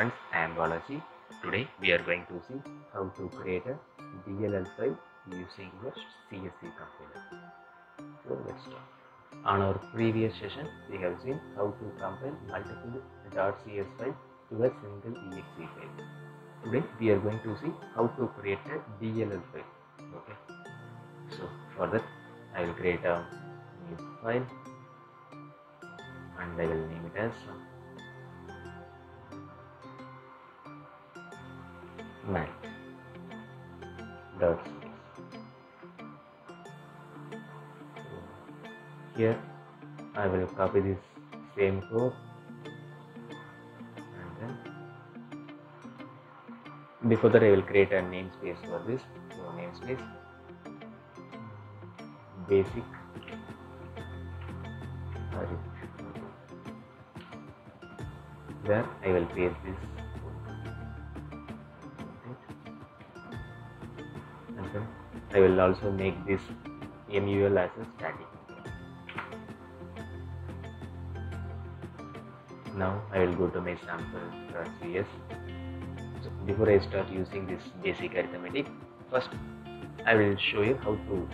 friends, I am Balaji. Today we are going to see how to create a DLL file using your CSC compiler. So let's start. On our previous session, we have seen how to compile multiple .cs files to a single exe file. Today we are going to see how to create a DLL file. Okay. So for that, I will create a new file and I will name it as math dot here I will copy this same code. And then before that I will create a namespace for this. So namespace. Basic. Arithmetic. where I will paste this I will also make this MUL as a static. Now I will go to my sample.cs. So before I start using this basic arithmetic, first I will show you how to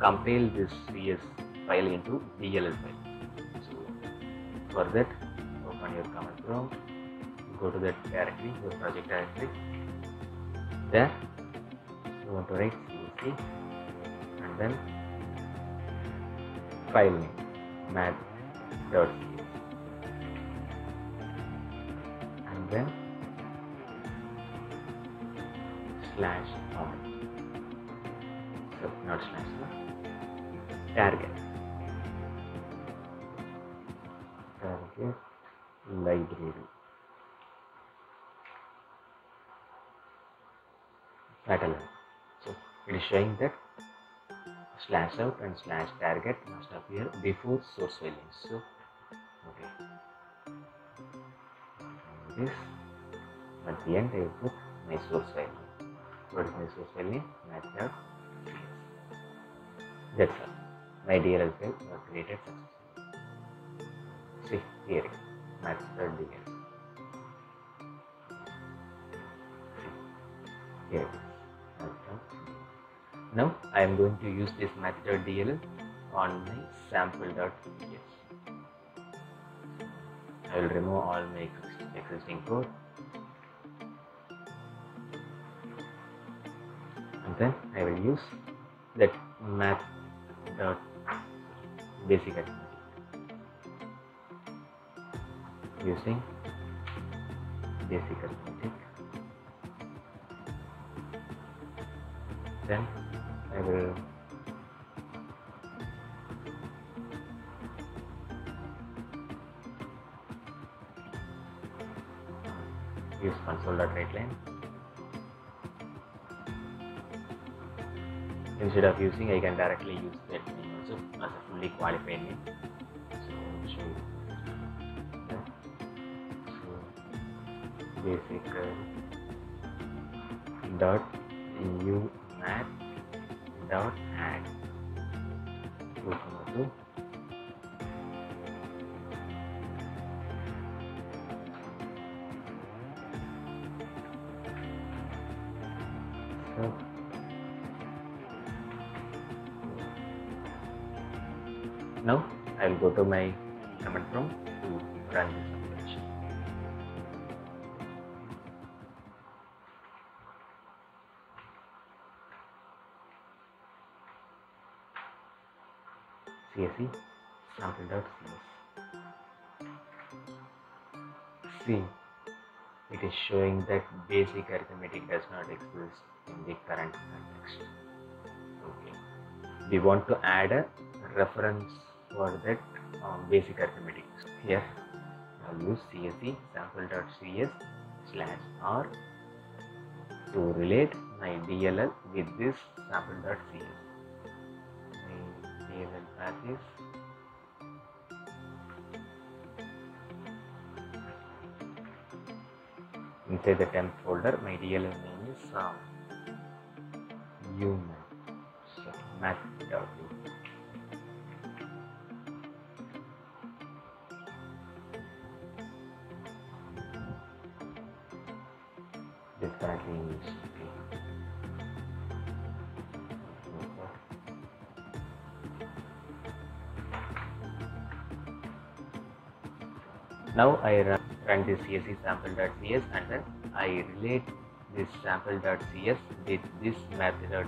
compile this CS file into DLL file. So for that, open your command prompt, go to that directory, your project directory. There you want to write CSC and then file name math.cs and then slash on so not slash no, target. Target library. So it is showing that slash out and slash target must appear before source file. So, okay. This at the end I will put my source name. What is my source name? Math.cs. That's all. My DLL file was created successfully. See here, math.ds. See here it is. Now I am going to use this math.dll on my sample.cs. I will remove all my existing code and then I will use that math dot basic arithmetic using basic arithmetic then I will use console.writeline instead of using I can directly use that name also as a fully qualified name. So show you so basic uh, dot u so now I will go to my command prompt to run this CSC sample.cs. See, it is showing that basic arithmetic does not exist in the current context. Okay. We want to add a reference for that um, basic arithmetic. Here, I'll use CSC sample.cs slash r to relate my DLL with this sample.cs. Path is inside the temp folder my DLL name is um, umath so math.u is Now I run, run this CSC sample.cs and then I relate this sample.cs with this math.dll.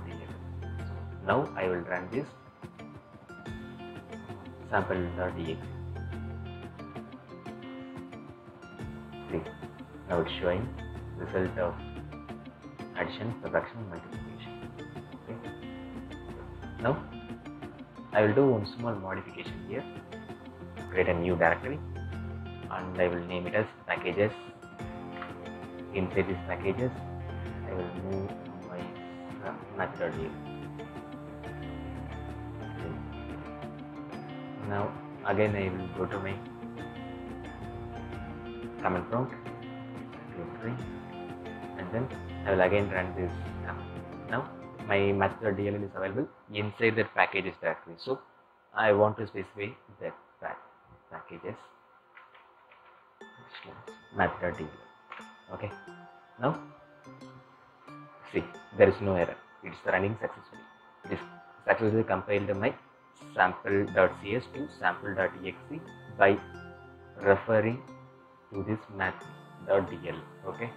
Now I will run this sample.exe. See, now it's showing result of addition, subtraction, multiplication. Okay. Now I will do one small modification here. Create a new directory and I will name it as packages. Inside these packages, I will move my method here. Now again I will go to my command prompt, and then I will again run this. Now my method.dll is available inside that packages directory. So I want to specify that pack packages method.dll. Okay. Now see there is no error. It's running successfully. It is successfully compiled my sample.cs to sample.exe by referring to this math.dll okay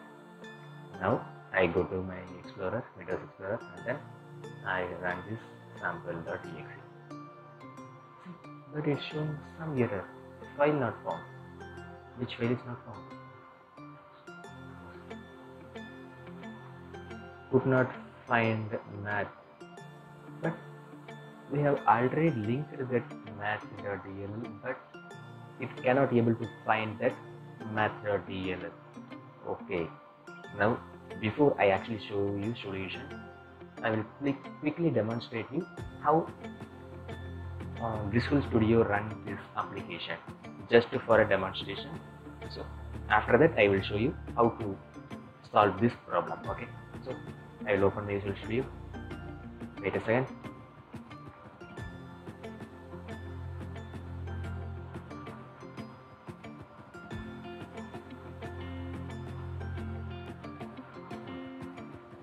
now i go to my explorer windows explorer and then i run this sample.exe but it's showing some error file not found which file is not found could not find math but we have already linked that math.dll but it cannot be able to find that math.dll okay. Now before i actually show you solution i will quickly demonstrate you how uh, visual studio run this application. Just for a demonstration so after that i will show you how to solve this problem okay? So i will open the visual studio. Wait a second.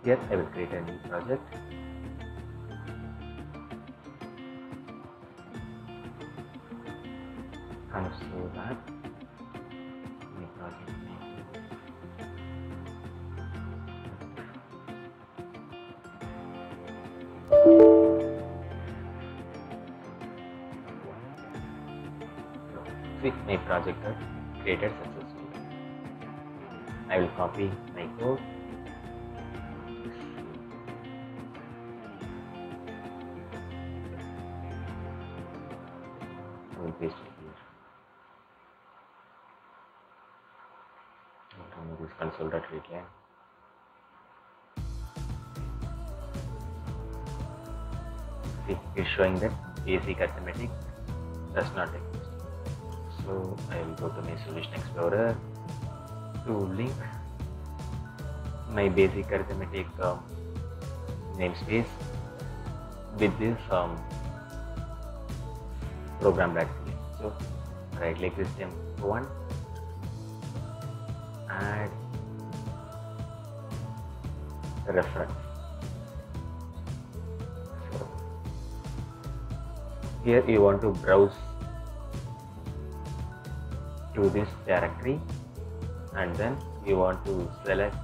Here I will create a new project. Console that see my project got created successfully I will copy my code I will paste it here. I'll remove this console.readline. It's showing that basic arithmetic does not exist. So I will go to my solution explorer to link my basic arithmetic um, namespace with this um, program directory. So right click this one add reference. Here you want to browse to this directory and then you want to select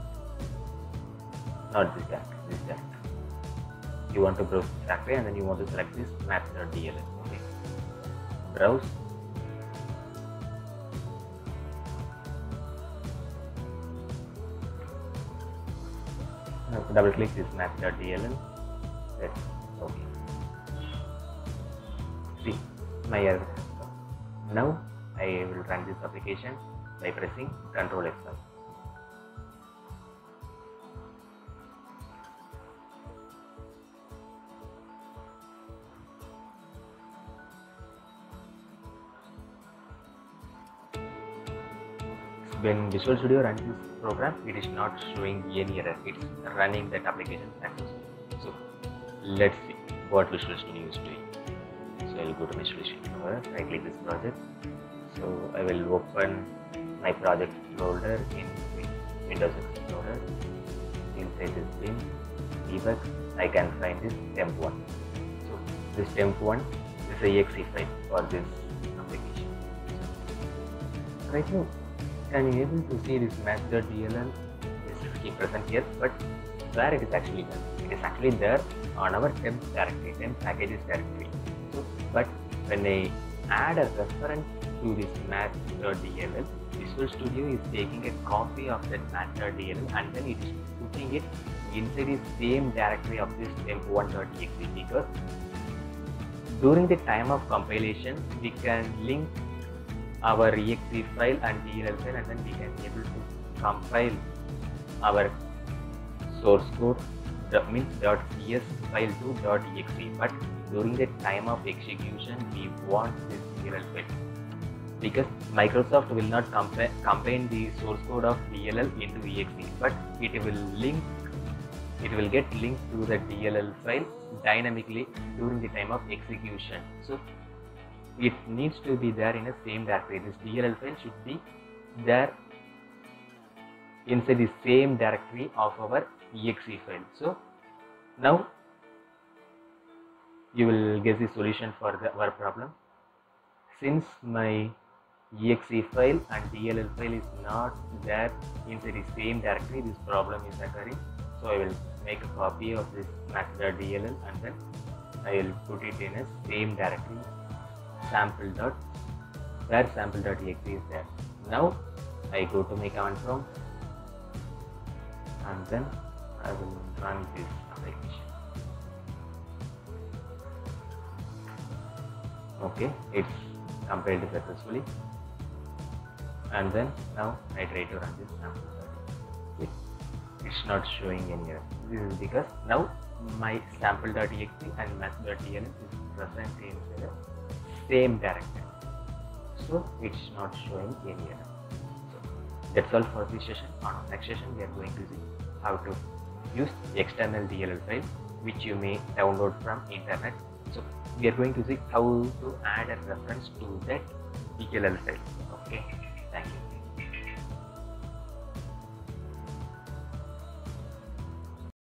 not this directory, this directory. You want to browse directory and then you want to select this math.dll. Okay browse double click this math.dll okay my error now I will run this application by pressing Ctrl F5 when Visual Studio runs this program, it is not showing any error. It's running that application successfully. So let's see what Visual Studio is doing. So I will go to my Visual Studio, right click this project. So I will open my project folder in Windows Explorer. Inside this bin debug I can find this temp1 so this temp1 is a exe file for this application. Right now can you able to see this math.dll is present here but where it is actually done? It is actually there on our temp directory. Temp packages directory but when I add a reference to this math.dll Visual Studio is taking a copy of that math.dll and then it is putting it inside the same directory of this temp1.exe because during the time of compilation we can link our exe file and DLL file and then we can be able to compile our source code that means .cs file to .exe but during the time of execution we want this DLL file because Microsoft will not combine the source code of DLL into exe but it will link it will get linked to the DLL file dynamically during the time of execution. So it needs to be there in the same directory. This DLL file should be there inside the same directory of our exe file. So now you will get the solution for the, our problem. Since my exe file and DLL file is not there inside the same directory this problem is occurring. So I will make a copy of this math.dll and then I will put it in a same directory sample dot where sample.exe is there. Now I go to my command prompt and then I will run this application okay it's compiled successfully. And then now I try to run this sample it's not showing any error this is because now my sample.exe and math.dll is present in the same directory so it's not showing any error so that's all for this session. On our next session we are going to see how to use the external DLL file which you may download from internet. So we are going to see how to add a reference to that DLL file okay? Thank you